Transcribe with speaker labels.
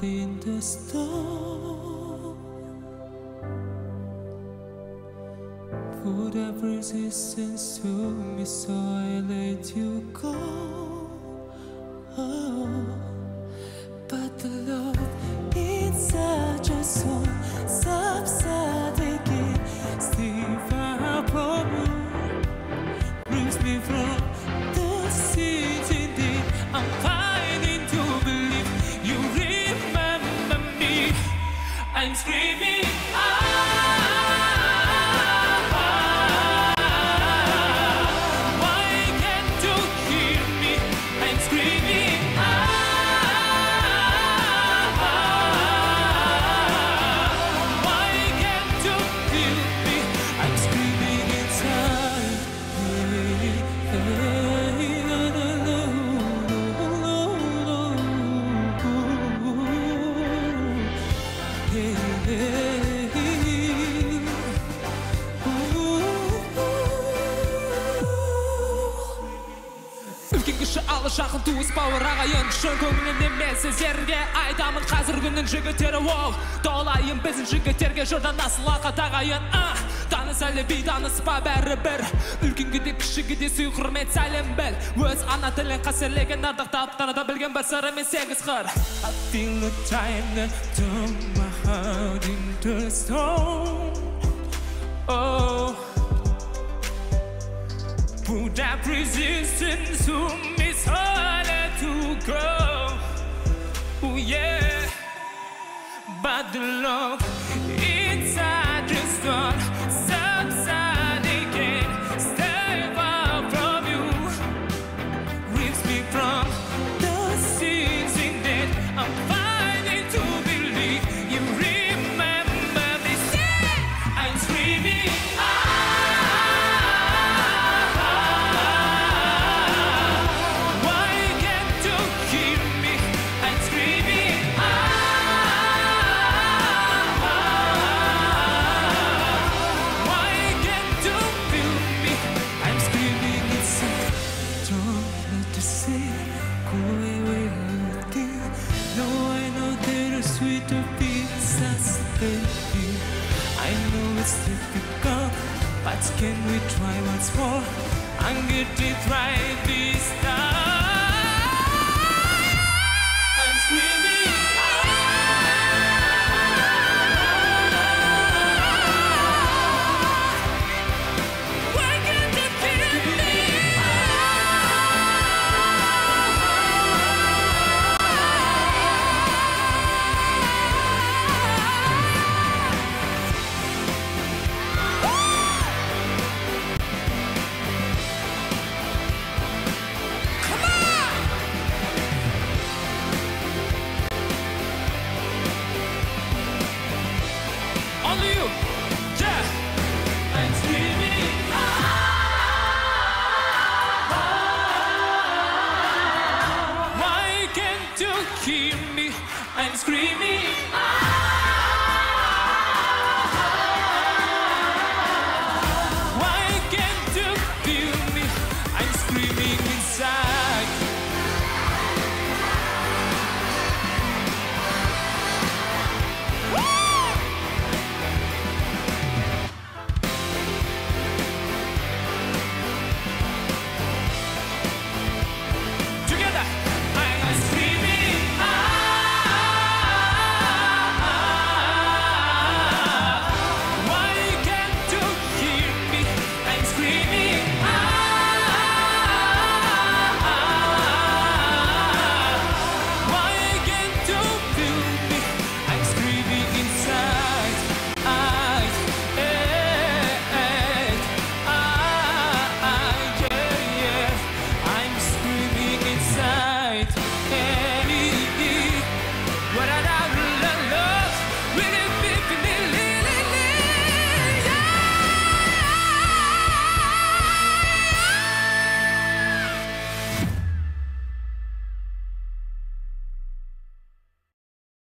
Speaker 1: the storm. Put up resistance to me, so I let you go. I'm screaming.
Speaker 2: Үлкен кіші алыс жақын туыс бауыр ағайын. Шын көңілімнен мен сіздерге айтамын қазір күннің жігіттері оу толайын біздің жігіттерге жырдан асыл ақа тағайын а таныс әлі бейтаныс па бәрібір үлкенге де кішіге де сый құрмет сәлем біл. Өз ана тілін қастерлеген ардақтап таныта білген бір сыры мен сегіз қыр.
Speaker 1: Heart into stone. Oh, put up resistance to me, so to go. Oh yeah, but the love it's difficult, but can we try once more and get it right this? screaming.